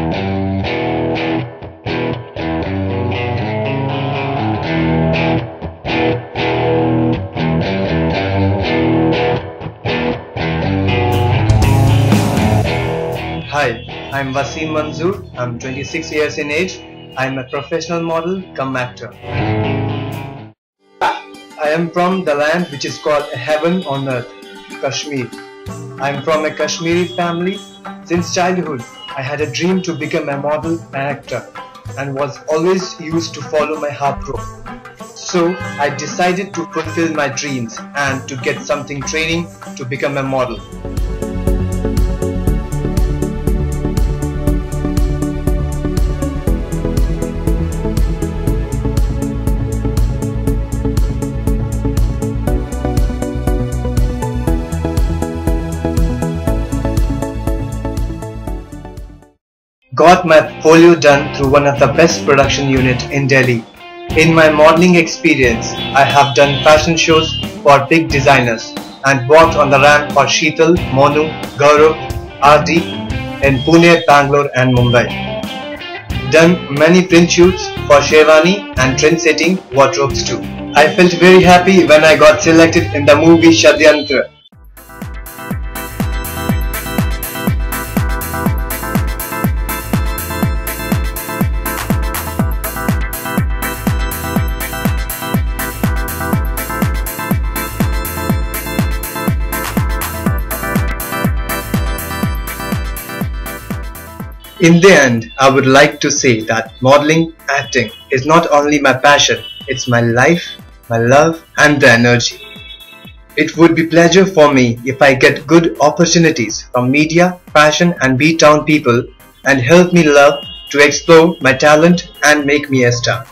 Hi, I'm Waseem Manzoor. I'm 26 years in age. I'm a professional model come actor. I am from the land which is called heaven on earth, Kashmir. I'm from a Kashmiri family since childhood. I had a dream to become a model and actor and was always used to follow my heart rope. So I decided to fulfill my dreams and to get something training to become a model. Got my folio done through one of the best production unit in Delhi. In my modeling experience, I have done fashion shows for big designers and walked on the ramp for Sheetal, Monu, Gaurav, RD in Pune, Bangalore and Mumbai. Done many print shoots for Sherwani and trend-setting wardrobes too. I felt very happy when I got selected in the movie Shadyantra. In the end, I would like to say that modeling, acting is not only my passion, it's my life, my love and the energy. It would be pleasure for me if I get good opportunities from media, fashion and B-town people and help me love to explore my talent and make me a star.